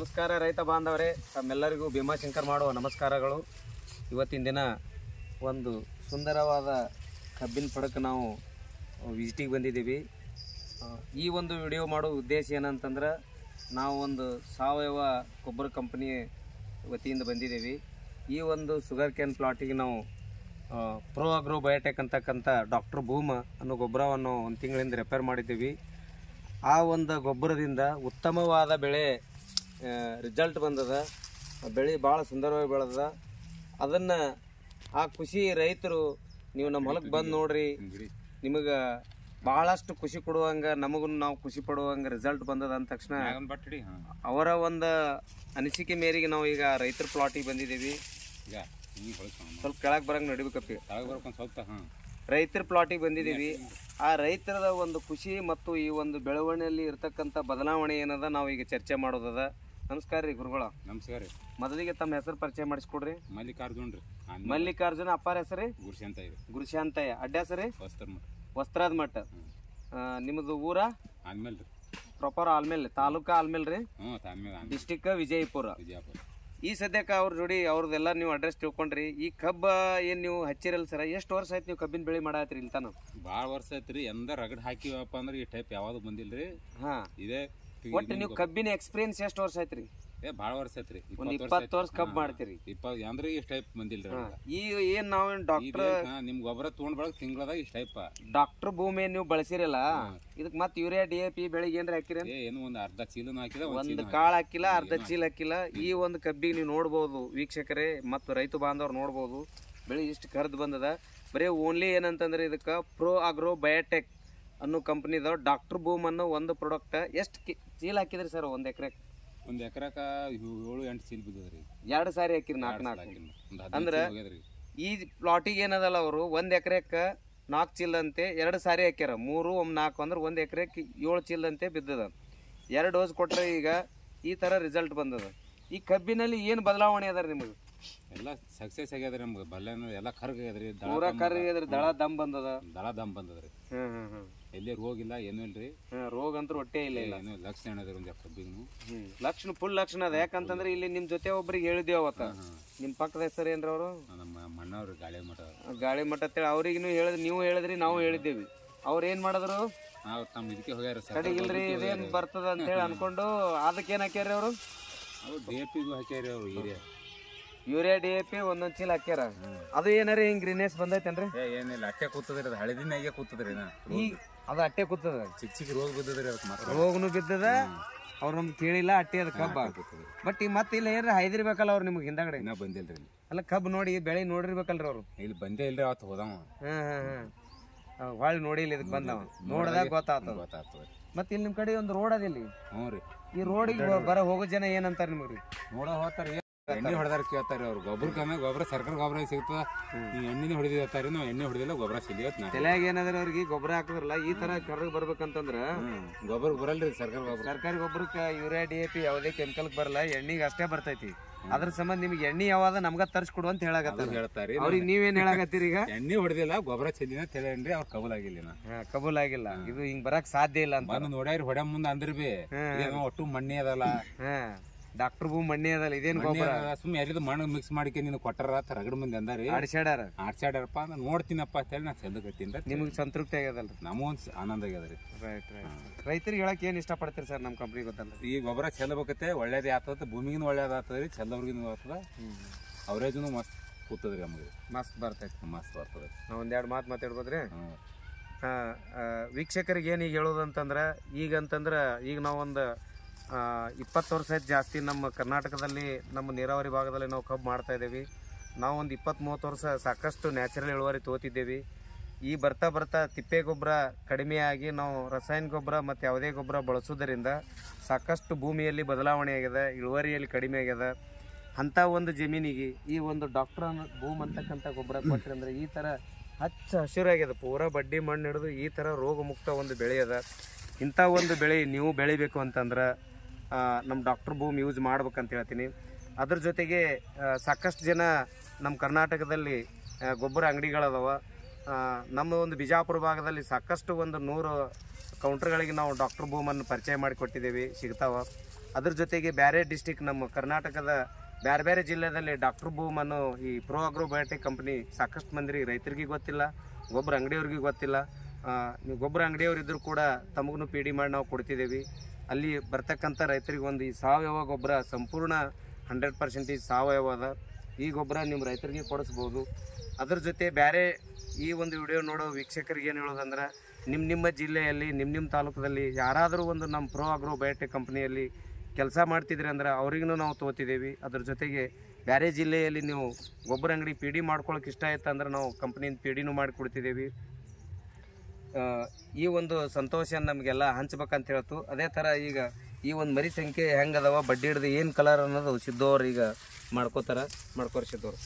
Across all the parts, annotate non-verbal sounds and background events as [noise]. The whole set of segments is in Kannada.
ನಮಸ್ಕಾರ ರೈತ ಬಾಂಧವರೇ, ತಮ್ಮೆಲ್ಲರಿಗೂ ಭೀಮಾಶಂಕರ್ ಮಾಡುವ ನಮಸ್ಕಾರಗಳು. ಇವತ್ತಿನ ದಿನ ಒಂದು ಸುಂದರವಾದ ಕಬ್ಬಿನ ಪಡಕ್ಕೆ ನಾವು ವಿಸಿಟಿಗೆ ಬಂದಿದ್ದೀವಿ. ಈ ಒಂದು ವಿಡಿಯೋ ಮಾಡೋ ಉದ್ದೇಶ ಏನಂತಂದ್ರೆ, ನಾವು ಒಂದು ಸಾವಯವ ಗೊಬ್ಬರ ಕಂಪನಿ ವತಿಯಿಂದ ಬಂದಿದ್ದೀವಿ. ಈ ಒಂದು ಶುಗರ್ ಕ್ಯಾನ್ ಪ್ಲಾಟಿಗೆ ನಾವು ಪ್ರೋ ಅಗ್ರೋ ಬಯೋಟೆಕ್ ಅಂತಕ್ಕಂಥ ಡಾಕ್ಟರ್ ಭೂಮ ಅನ್ನೋ ಗೊಬ್ಬರವನ್ನು ಒಂದು ತಿಂಗಳಿಂದ ರಿಪೇರ್ ಮಾಡಿದ್ದೀವಿ. ಆ ಒಂದು ಗೊಬ್ಬರದಿಂದ ಉತ್ತಮವಾದ ಬೆಳೆ ರಿಸಲ್ಟ್ ಬಂದದ. ಬೆಳೆ ಭಾಳ ಸುಂದರವಾಗಿ ಬೆಳೆದ ಅದನ್ನು ಆ ಖುಷಿ ರೈತರು ನೀವು ನಮ್ಮ ಹೊಲಕ್ಕೆ ಬಂದು ನೋಡ್ರಿ. ನಿಮಗೆ ಭಾಳಷ್ಟು ಖುಷಿ ಕೊಡುವಂಗ ನಮಗೂ ನಾವು ಖುಷಿ ಪಡುವಂಗ ರಿಸಲ್ಟ್ ಬಂದದ ಅಂದ ತಕ್ಷಣ ಅವರ ಒಂದು ಅನಿಸಿಕೆ ಮೇರೆಗೆ ನಾವು ಈಗ ರೈತರ ಪ್ಲಾಟಿಗೆ ಬಂದಿದ್ದೀವಿ. ಸ್ವಲ್ಪ ಕೆಳಗೆ ಬರಂಗೆ ನಡಿಬೇಕಪ್ಪಿ. ರೈತರ ಪ್ಲಾಟಿಗೆ ಬಂದಿದ್ದೀವಿ. ಆ ರೈತರದ ಒಂದು ಖುಷಿ ಮತ್ತು ಈ ಒಂದು ಬೆಳವಣಿಗೆಯಲ್ಲಿ ಇರ್ತಕ್ಕಂಥ ಬದಲಾವಣೆ ಏನದ ನಾವು ಈಗ ಚರ್ಚೆ ಮಾಡೋದದ. ನಮಸ್ಕಾರ ರೀ ಗುರುಗಳ. ನಮಸ್ಕಾರ ರೀ. ಮೊದಲಿಗೆ ತಮ್ಮ ಹೆಸರು ಪರಿಚಯ ಮಾಡಿಸ್ಕೊಡ್ರಿ. ಮಲ್ಲಿಕಾರ್ಜುನ್ ರೀ. ಮಲ್ಲಿಕಾರ್ಜುನ ಅಪ್ಪಾರ ಹೆಸರು ಗುರುಶಾಂತಯ್ಯ ಗುರುಶಾಂತಯ್ಯ. ಅಡ್ಡ ಹೆಸರು ವಸ್ತ್ರಾದ ಮಠ. ನಿಮ್ಮದು ಊರ? ಆಲ್ಮೇಲ್ ರೀ. ಪ್ರಾಪರ್ ಆಲ್ಮೇಲ್. ತಾಲೂಕಾ ಆಲ್ಮೇಲ್ ರೀ? ಡಿಸ್ಟಿಕ್ ವಿಜಯಪುರ. ವಿಜಯಪುರ. ಈ ಸದ್ಯಕ್ಕೆ ಅವ್ರ ಜೋಡಿ ಅವ್ರದ್ದೆಲ್ಲ ನೀವು ಅಡ್ರೆಸ್ ತಿಳ್ಕೊಂಡ್ರಿ. ಈ ಕಬ್ಬ ಏನು ನೀವು ಹಚ್ಚಿರಲ್ಲ ಸರ ಎಷ್ಟು ವರ್ಷ ಆಯ್ತು ನೀವು ಕಬ್ಬಿನ ಬೆಳೆ ಮಾಡಾತ್ರಿ ಇಲ್ಲಿ ತಾನು ಭಾಳ ವರ್ಷ ಐತ್ರಿ ಎಂದ ರಗಡ್ ಹಾಕಿವಪ್ಪ ಅಂದ್ರೆ ಈ ಟೈಪ್ ಯಾವುದು ಬಂದಿಲ್ಲ ರೀ ಹಾ. ಇದೇ ಒಟ್ಟು ನೀವು ಕಬ್ಬಿನ ಎಕ್ಸ್ಪೀರಿಯನ್ಸ್ ಎಷ್ಟು ವರ್ಷ ಐತ್ರಿ ಏ ಭಾಳ ವರ್ಷ ಐತ್ರಿ ಒಂದ್ ಇಪ್ಪತ್ತು ವರ್ಷ ಕಬ್ಬು ಮಾಡ್ತೀರಿ. ಇಪ್ಪತ್ತು ಅಂದ್ರೆ ಈ ಟೈಪ್ ಬಂದಿಲ್ಲ ರೀ ಈ ಏನ್ ನಾವು ಡಾಕ್ಟರ್ ನಿಮ್ ಗೊಬ್ಬರ ತಗೊಂಡ್ ಬಳಕ ತಿಂಗಳದಾಗ ಇಷ್ಟ ಟೈಪ್ ಡಾಕ್ಟರ್ ಭೂಮಿ ನೀವು ಬಳಸಿರಲ್ಲ ಇದಕ್ ಮತ್ ಯೂರಿಯಾ ಡಿ ಎ ಪಿ ಬೆಳಿಗ್ಗೆ ಏನ್ರ ಹಾಕಿರಿ ಏನು ಒಂದ್ ಅರ್ಧ ಚೀಲ ಹಾಕಿದ ಒಂದ್ ಕಾಳು ಹಾಕಿಲ್ಲ ಅರ್ಧ ಚೀಲ ಹಾಕಿಲ್ಲ. ಈ ಒಂದು ಕಬ್ಬಿಗೆ ನೀವು ನೋಡ್ಬೋದು ವೀಕ್ಷಕರೇ ಮತ್ತು ರೈತ ಬಾಂಧವ್ರು ನೋಡ್ಬೋದು. ಬೆಳೆ ಇಷ್ಟು ಕರ್ದು ಬಂದದ. ಬರೀ ಓನ್ಲಿ ಏನಂತಂದ್ರೆ ಇದಕ್ಕೆ ಪ್ರೋ ಆಗ್ರೋ ಬಯೋಟೆಕ್ ಅನ್ನೋ ಕಂಪ್ನಿದ ಡಾಕ್ಟರ್ ಬೂಮ್ ಅನ್ನೋ ಒಂದು ಪ್ರಾಡಕ್ಟ್ ಎಷ್ಟು ಚೀಲ ಹಾಕಿದ್ರಿ ಸರ್ ಒಂದು ಎಕರೆ ಒಂದ್ ಎಕರೆಕ ಏಳು ಎಂಟು ಚೀಲ ಬಿದ್ದದ್ರಿ. ಎರಡು ಸಾರಿ ಹಾಕಿರಿ ನಾಲ್ಕು ನಾಲ್ಕು ಅಂದ್ರೆ- ಈ ಪ್ಲಾಟಿಗೆ ಏನದಲ್ಲ ಅವರು ಒಂದು ಎಕರೆಕ ನಾಲ್ಕು ಚೀಲಂತೆ ಎರಡು ಸಾರಿ ಹಾಕ್ಯಾರ. ಮೂರು ಒಮ್ಮೆ ನಾಲ್ಕು ಅಂದ್ರೆ ಒಂದು ಎಕರೆಕ್ಕೆ ಏಳು ಚೀಲಂತೆ ಬಿದ್ದದ. ಎರಡು ಡೋಸ್ ಕೊಟ್ರೆ ಈಗ ಈ ಥರ ರಿಸಲ್ಟ್ ಬಂದದ. ಈ ಕಬ್ಬಿನಲ್ಲಿ ಏನು ಬದಲಾವಣೆ ಅದ ನಿಮಗೆ? ಎಲ್ಲ ಸಕ್ಸಸ್ ಆಗ್ಯದ್ರಿ ನಮ್ಗೆ. ಬಲ್ಲೆನು ಎಲ್ಲ ಕರ್ಗ್ ಆಗ್ಯದ್ರಿ. ದಳ ಪೂರ ದಮ್- ದಳ ಬಂದದ. ದಳ ದಮ್ ಬಂದದ್ರಿ. ಹ್ಮ್ ಹ್ಮ್ ಹ್ಮ್. ಎಲ್ಲಿ ರೋಗ ಇಲ್ಲ ಏನೂ ಇಲ್ರಿ. ರೋಗ ಅಂತೂ ಹೊಟ್ಟೆ ಇಲ್ಲ ಇಲ್ಲ. ಏನು ಲಕ್ಷಣ ಅದ ಒಂದ್ ಕಬ್ಬಿಗೂ ಲಕ್ಷಣ ಫುಲ್ ಲಕ್ಷಣ ಅದ. ಯಾಕಂತಂದ್ರೆ ಇಲ್ಲಿ ನಿಮ್ ಜೊತೆ ಒಬ್ರಿಗೆ ಹೇಳಿದ್ವಿ ಅವತ್ತ. ನಿಮ್ ಪಕ್ಕದ ಹೆಸರು ಏನ್ರ ಅವರು? ನಮ್ಮ ಮಣ್ಣವ್ರಿ ಗಾಳಿ ಮಠ. ಗಾಳಿ ಮಠ ಅಂತೇಳಿ ಅವ್ರಿಗೂ ಹೇಳಿದ್ರಿ ನೀವು ಹೇಳಿದ್ರಿ ನಾವು ಹೇಳಿದ್ದೇವಿ. ಅವ್ರು ಏನ್ ಮಾಡಿದ್ರು? ನಾವು ತಮ್ಮ ಇದಕ್ಕೆ ಹೋಗ್ಯಾರ ಸರಿ. ಇದೇನ್ ಬರ್ತದ ಅಂತೇಳಿ ಅನ್ಕೊಂಡು ಅದಕ್ಕೆ ಏನ್ ಹಾಕ್ಯಾರ ಅವರು? ಅವ್ರು ಡಿ ಎ ಪಿಗೂ ಹಾಕ್ಯಾರಿ ಅವ್ರು ಹಿರಿಯ ಯೂರಿಯಾ ಡಿ ಎ ಪಿ ಒಂದೊಂದ್ ಚೀಲ ಹಾಕ್ಯಾರ. ಅದು ಏನಾರ ಹಿಂಗ್ ಗ್ರೀನೆಸ್ ಬಂದೈತೇನ್ರಿ? ಏನಿಲ್ಲ ಅಟ್ಟೆ ಕೂತದ್ರಿ ಅದು ಹಳದಿನಾಗೆ ಕೂತದ್ರಿ ನಾ ಈ ಅದು ಅಟ್ಟೆ ಕೂತದ. ಚಿಕ್ಕ ಚಿಕ್ಕ ರೋಗ ಬಿದ್ದದ್ರಿ ಅದಕ್ಕೆ ಮಾತ್ರ. ರೋಗನು ಬಿದ್ದದ ಅವ್ರ ನಮ್ಗೆ ಕೇಳಿಲ್ಲ ಅಟ್ಟಿ ಅದ ಕಬ್ಬ. ಬಟ್ ಈ ಮತ್ತೆ ಇಲ್ಲ ಏನ್ರಿ ಹೈದಿರ್ಬೇಕಲ್ಲ ಅವ್ರು ನಿಮ್ಗೆ ಹಿಂದಗಡೆ? ಇನ್ನ ಬಂದಿಲ್ರಿ ಇಲ್ಲಿ. ಅಲ್ಲ ಕಬ್ಬು ನೋಡಿ ಬೆಳೆ ನೋಡಿರ್ಬೇಕಲ್ರಿ ಅವ್ರು. ಇಲ್ಲಿ ಬಂದೇ ಇಲ್ರಿ ಅವತ್ತು ಹೋದವ. ಹ್ಮ್ ಹಾಂ ಹಾಂ ಹೊಳ್ಳಿ ನೋಡಿಲ್ಲ ಇದಕ್ ಬಂದವ. ನೋಡಿದಾಗ ಗೊತ್ತಾಗ್ತದ ಗೊತ್ತಾಗ್ತದ ಮತ್ತೆ ಇಲ್ಲಿ ನಿಮ್ ಕಡೆ ಒಂದು ರೋಡ್ ಅದಿಲ್ಲಿ ಹ್ಞೂ ರೀ. ಈ ರೋಡಿಗೆ ಬರ ಹೋಗೋ ಜನ ಏನಂತಾರ ರೀ? ನೋಡೋ ಹೋಗ್ತಾರ ಎಣ್ಣೆ ಹೊಡೆದಾರ ಕೇಳ್ತಾರೆ ಅವ್ರು. ಗೊಬ್ಬರ ಕಮ್ಮಿ ಗೊಬ್ಬರ ಸರ್ಕಾರ ಗೊಬ್ಬರ ಸಿಗ್ತದ? ನೀವು ಎಣ್ಣೆ ಹೊಡೆದಿರ್ತಾರೆ ನಾವು ಎಣ್ಣೆ ಹೊಡೆದಿಲ್ಲ ಗೊಬ್ಬರ ಸಿಗ್ಲಿವತ್ ನಾ ತಲೆಯಾಗ ಏನಾದ್ರೆ ಅವ್ರಿಗೆ ಗೊಬ್ಬರ ಹಾಕಿದ್ರಲ್ಲ ಈ ತರ ಕರ್ರಗ್ ಬರ್ಬೇಕಂತಂದ್ರ ಗೊಬ್ಬರ ಬರಲ್ರಿ ಸರ್ಕಾರ ಗೊಬ್ಬರ. ಸರ್ಕಾರಿ ಗೊಬ್ಬರಕ್ಕೆ ಯೂರಿಯಾ ಡಿ ಎ ಪಿ ಯಾವುದೇ ಕೆಮಿಕಲ್ ಬರಲ್ಲ ಎಣ್ಣಿಗೆ ಅಷ್ಟೇ ಬರ್ತೈತಿ. ಅದ್ರ ಸಂಬಂಧ ನಿಮ್ಗೆ ಎಣ್ಣೆ ಯಾವಾಗ ನಮ್ಗ ತರ್ಸ್ಕೊಡು ಅಂತ ಹೇಳಾಕತ್ತಾರ. ಹೇಳ್ತಾರಿ. ಅವ್ರಿಗೆ ನೀವೇನ್ ಹೇಳಾಕತ್ತೀರಿ ಈಗ? [laughs] ಎಣ್ಣೆ ಹೊಡೆದಿಲ್ಲ ಗೊಬ್ಬರ ಚೆಲ್ಲಿನ ತಿಳಿಯನ್ರಿ ಅವ್ರು ಕಬೂಲ್ ಆಗಿಲ್ಲ ಕಬೂಲ್ ಆಗಿಲ್ಲ ಇದು ಹಿಂಗ್ ಬರಕ್ ಸಾಧ್ಯ ಇಲ್ಲ ಅಂತ. ನೋಡ್ಯಾರಿ ಹೊಡೆ ಮುಂದೆ ಅಂದ್ರಿ ಬಿ. ಒಟ್ಟು ಮಣ್ಣಿ ಅದಲ್ಲ. ಹಾ. ಡಾಕ್ಟರ್ ಭೂ ಮಣ್ಣಿ ಅದಲ್ಲ ಇದೇನ್ ಗೊಬ್ಬರ ಸುಮ್ಮನೆ ಎಲ್ಲಿದು ಮಣ್ಣು ಮಿಕ್ಸ್ ಮಾಡಿಕೆ ನೀನು ಕೊಟ್ಟಾರ ರಗಡ್ ಮಂದಿ ಅಂದಾರಿ. ಅಡಿಸ್ಯಾಡ್ಯಾರ ಆಡ್ಸ್ಯಾಡಪ್ಪ ಅಂತ ನೋಡ್ತೀನಪ್ಪ ಅಂತ ಹೇಳಿ ನಾ ಚಂದಕತ್ತೀನಿ ನಿಮ್ಗೆ ಸಂತೃಪ್ತಿ ಆಗ್ಯದಲ್ರಿ? ನಮಗೊಂದು ಆನಂದ ಆಗ್ಯದ್ರಿ. ರೈಟ್ ರೈಟ್ ರೈತರಿಗೆ ಹೇಳಕ್ ಏನ್ ಇಷ್ಟಪಡ್ತೀರಿ ಸರ್ ನಮ್ಮ ಕಂಪ್ನಿ ಗೊತ್ತಲ್ಲ ಈ ಗೊಬ್ಬರ ಚೆಲ್ಲಬೇಕತ್ತೆ ಒಳ್ಳೇದೇ ಆಗ್ತದ ಭೂಮಿಗಿನ ಒಳ್ಳೇದು ಆಗ್ತದ್ರಿ ಚೆಲ್ಲವ್ರಿಗಿನ ಆಗ್ತದ. ಅವರೇಜನು ಮಸ್ತ್ ಕೂತದ್ರಿ ನಮಗೆ. ಮಸ್ತ್ ಬರ್ತೈತಿ. ಮಸ್ತ್ ಬರ್ತದ ನಾವು ಒಂದೆರಡು ಮಾತು ಮಾತಾಡ್ಬೋದ್ರಿ? ವೀಕ್ಷಕರಿಗೆ ಏನು ಈಗ ಹೇಳೋದಂತಂದ್ರೆ ಈಗ ಅಂತಂದ್ರೆ ಈಗ ನಾವೊಂದು ಇಪ್ಪತ್ತು ವರ್ಷ ಜಾಸ್ತಿ ನಮ್ಮ ಕರ್ನಾಟಕದಲ್ಲಿ, ನಮ್ಮ ನೀರಾವರಿ ಭಾಗದಲ್ಲಿ ನಾವು ಕಬ್ಬು ಮಾಡ್ತಾ ಇದ್ದೀವಿ. ನಾವು ಒಂದು ಇಪ್ಪತ್ತು ಮೂವತ್ತು ವರ್ಷ ಸಾಕಷ್ಟು ನ್ಯಾಚುರಲ್ ಇಳುವರಿ ತೋತಿದ್ದೇವೆ. ಈ ಬರ್ತಾ ಬರ್ತಾ ತಿಪ್ಪೆ ಗೊಬ್ಬರ ಕಡಿಮೆಯಾಗಿ ನಾವು ರಾಸಾಯನಿಕ ಗೊಬ್ಬರ ಮತ್ತು ಯಾವುದೇ ಗೊಬ್ಬರ ಬಳಸೋದರಿಂದ ಸಾಕಷ್ಟು ಭೂಮಿಯಲ್ಲಿ ಬದಲಾವಣೆ ಆಗಿದೆ, ಇಳುವರಿಯಲ್ಲಿ ಕಡಿಮೆ ಆಗ್ಯದ ಅಂಥ ಒಂದು ಜಮೀನಿಗೆ ಈ ಒಂದು ಡಾಕ್ಟರ್ ಭೂಮ್ ಅಂತಕ್ಕಂಥ ಗೊಬ್ಬರ ಕೊಟ್ಟರೆ ಅಂದರೆ ಈ ಥರ ಹಚ್ಚ ಹಸಿರಾಗ್ಯದ ಪೂರ ಬಡ್ಡಿ ಮಣ್ಣು ಹಿಡಿದು ಈ ಥರ ರೋಗಮುಕ್ತ ಒಂದು ಬೆಳೆ ಅದ. ಇಂಥ ಒಂದು ಬೆಳೆ ನೀವು ಬೆಳಿಬೇಕು ಅಂತಂದ್ರೆ ನಮ್ಮ ಡಾಕ್ಟರ್ ಭೂಮ್ ಯೂಸ್ ಮಾಡ್ಬೇಕಂತ ಹೇಳ್ತೀನಿ. ಅದ್ರ ಜೊತೆಗೆ ಸಾಕಷ್ಟು ಜನ ನಮ್ಮ ಕರ್ನಾಟಕದಲ್ಲಿ ಗೊಬ್ಬರ ಅಂಗಡಿಗಳದಾವ. ನಮ್ಮ ಒಂದು ಬಿಜಾಪುರ ಭಾಗದಲ್ಲಿ ಸಾಕಷ್ಟು ಒಂದು ನೂರು ಕೌಂಟ್ರ್ಗಳಿಗೆ ನಾವು ಡಾಕ್ಟರ್ ಭೂಮನ್ನು ಪರಿಚಯ ಮಾಡಿಕೊಟ್ಟಿದ್ದೇವೆ ಸಿಗ್ತಾವೆ. ಅದ್ರ ಜೊತೆಗೆ ಬೇರೆ ಡಿಸ್ಟಿಕ್ ನಮ್ಮ ಕರ್ನಾಟಕದ ಬೇರೆ ಬೇರೆ ಜಿಲ್ಲೆಯಲ್ಲಿ ಡಾಕ್ಟರ್ ಭೂಮನ್ನು ಈ ಪ್ರೋ ಆಗ್ರೋಬಯೋಟಿಕ್ ಕಂಪ್ನಿ ಸಾಕಷ್ಟು ಮಂದಿರಿ ರೈತರಿಗೆ ಗೊತ್ತಿಲ್ಲ, ಗೊಬ್ಬರ ಅಂಗಡಿಯವ್ರಿಗೆ ಗೊತ್ತಿಲ್ಲ. ನೀವು ಗೊಬ್ಬರ ಅಂಗಡಿಯವ್ರು ಇದ್ರೂ ಕೂಡ ತಮಗೂ ಪಿ ಡಿ ಮಾಡಿ ನಾವು ಕೊಡ್ತಿದ್ದೇವೆ. ಅಲ್ಲಿ ಬರ್ತಕ್ಕಂಥ ರೈತರಿಗೆ ಒಂದು ಈ ಸಾವಯವ ಗೊಬ್ಬರ ಸಂಪೂರ್ಣ ಹಂಡ್ರೆಡ್ ಪರ್ಸೆಂಟೇಜ್ ಸಾವಯವ ಅದ. ಈ ಗೊಬ್ಬರ ನಿಮ್ಮ ರೈತರಿಗೆ ಕೊಡಿಸ್ಬೋದು. ಅದ್ರ ಜೊತೆ ಬೇರೆ ಈ ಒಂದು ವಿಡಿಯೋ ನೋಡೋ ವೀಕ್ಷಕರಿಗೆ ಏನು ಹೇಳೋದಂದ್ರೆ ನಿಮ್ಮ ನಿಮ್ಮ ಜಿಲ್ಲೆಯಲ್ಲಿ ನಿಮ್ಮ ನಿಮ್ಮ ತಾಲೂಕದಲ್ಲಿ ಯಾರಾದರೂ ಒಂದು ನಮ್ಮ ಪ್ರೋ ಆಗ್ರೋ ಬಯೋಟೆಕ್ ಕಂಪ್ನಿಯಲ್ಲಿ ಕೆಲಸ ಮಾಡ್ತಿದ್ರಿ ಅಂದ್ರೆ ಅವ್ರಿಗೂ ನಾವು ತೊಗೋತಿದ್ದೀವಿ ಅದ್ರ ಜೊತೆಗೆ ಬೇರೆ ಜಿಲ್ಲೆಯಲ್ಲಿ ನೀವು ಗೊಬ್ಬರ ಅಂಗಡಿ ಪಿ ಡಿ ಮಾಡ್ಕೊಳಕ್ಕೆ ಇಷ್ಟ ಆಯ್ತು ಅಂದ್ರೆ ನಾವು ಕಂಪ್ನಿಯಿಂದ ಪಿ ಡಿನೂ ಮಾಡಿಕೊಡ್ತಿದ್ದೀವಿ ಈ ಒಂದು ಸಂತೋಷ ನಮಗೆಲ್ಲ ಹಂಚ್ಬೇಕಂತ ಹೇಳ್ತು. ಅದೇ ಥರ ಈಗ ಈ ಒಂದು ಮರಿ ಸಂಖ್ಯೆ ಹೆಂಗದವ ಬಡ್ಡಿ ಹಿಡ್ದು ಏನು ಕಲರ್ ಅನ್ನೋದು ಸಿದ್ದವ್ರು ಈಗ ಮಾಡ್ಕೋತಾರ ಮಾಡ್ಕೋರಿ ಸಿದ್ದವ್ರು.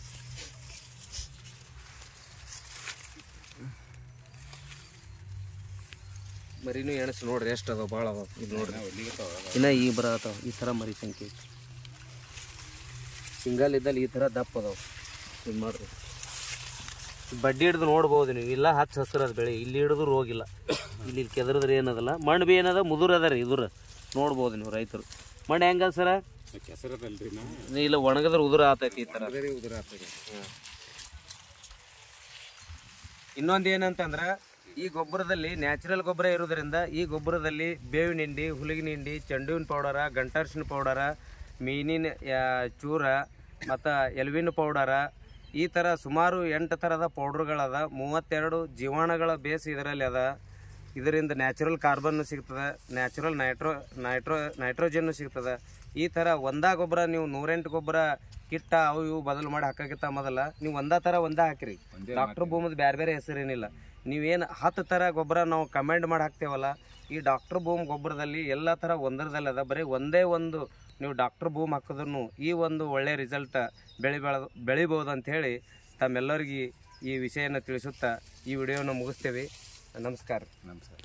ಮರಿನೂ ಎಣಸು ನೋಡ್ರಿ ಎಷ್ಟು ಅದಾವ ಭಾಳ ಅದಾವ ಇದು ನೋಡ್ರಿ. ಇನ್ನ ಈ ಬರತ್ತಾವ ಈ ಥರ ಮರಿ ಸಂಖ್ಯೆ. ಸಿಂಗಲ್ ಇದ್ದಲ್ಲಿ ಈ ಥರ ದಪ್ಪ ಅದಾವ. ಇದು ಮಾಡ್ರಿ. ಬಡ್ಡಿ ಹಿಡ್ದು ನೋಡ್ಬೋದು ನೀವು. ಇಲ್ಲ ಹಚ್ಚ ಹಸಿರು ಅದ ಬೆಳೆ. ಇಲ್ಲಿ ಹಿಡಿದ್ರು ರೋಗಿಲ್ಲ ಇಲ್ಲಿ ಕೆದ್ರದ್ರೆ ಏನದಲ್ಲ? ಮಣ್ಣು ಬಿ ಏನದ? ಮುದುರದ ರೀ ಇದ್ರ. ನೋಡ್ಬೋದು ನೀವು ರೈತರು. ಮಣ್ಣು ಹೆಂಗಲ್ ಸರ? ಇಲ್ಲ ಒಣಗದ್ರ ಉದುರ ಆತೈತಿ ಈ ಥರ ಇನ್ನೊಂದು ಏನಂತಂದ್ರೆ ಈ ಗೊಬ್ಬರದಲ್ಲಿ ನ್ಯಾಚುರಲ್ ಗೊಬ್ಬರ ಇರೋದ್ರಿಂದ ಈ ಗೊಬ್ಬರದಲ್ಲಿ ಬೇವಿನ ಹಿಂಡಿ ಹುಲಿಗಿನ ಹಿಂಡಿ ಚೆಂಡುವಿನ ಪೌಡರ ಗಂಟರ್ಸಿನ ಪೌಡರ ಮೀನಿನ ಚೂರ ಮತ್ತು ಎಲ್ವಿನ ಪೌಡರ ಈ ಥರ ಸುಮಾರು ಎಂಟು ಥರದ ಪೌಡ್ರ್ಗಳದ ಮೂವತ್ತೆರಡು ಜೀವಾಣುಗಳ ಬೇಸ್ ಇದರಲ್ಲಿ ಅದ. ಇದರಿಂದ ನ್ಯಾಚುರಲ್ ಕಾರ್ಬನ್ನು ಸಿಗ್ತದೆ ನ್ಯಾಚುರಲ್ ನೈಟ್ರೋ ನೈಟ್ರೋ ನೈಟ್ರೋಜನ್ನು ಸಿಗ್ತದೆ. ಈ ಥರ ಒಂದಾ ಗೊಬ್ಬರ ನೀವು ನೂರೆಂಟು ಗೊಬ್ಬರ ಕಿಟ್ಟ ಅವು ಇವು ಬದಲು ಮಾಡಿ ಹಾಕಕ್ಕಿಂತ ಮೊದಲ ನೀವು ಒಂದೇ ಥರ ಒಂದೇ ಹಾಕಿರಿ. ಡಾಕ್ಟರ್ ಭೂಮದ ಬೇರೆ ಬೇರೆ ಹೆಸರೇನಿಲ್ಲ. ನೀವೇನು ಹತ್ತು ಥರ ಗೊಬ್ಬರ ನಾವು ಕಮೆಂಡ್ ಮಾಡಿ ಹಾಕ್ತೇವಲ್ಲ ಈ ಡಾಕ್ಟರ್ ಭೂಮ್ ಗೊಬ್ಬರದಲ್ಲಿ ಎಲ್ಲ ಥರ ಒಂದರದಲ್ಲಿ ಅದ. ಬರೀ ಒಂದೇ ಒಂದು ನೀವು ಡಾಕ್ಟರ್ ಭೂಮ್ ಹಾಕಿದ್ರು ಈ ಒಂದು ಒಳ್ಳೆಯ ರಿಸಲ್ಟ್ ಬೆಳಿ ಬೆಳೆ, ಬೆಳಿಬೋದು ಅಂಥೇಳಿ ತಮ್ಮೆಲ್ಲರಿಗೆ ಈ ವಿಷಯನ ತಿಳಿಸುತ್ತಾ ಈ ವಿಡಿಯೋನ ಮುಗಿಸ್ತೇವೆ. ನಮಸ್ಕಾರ. ನಮಸ್ಕಾರ.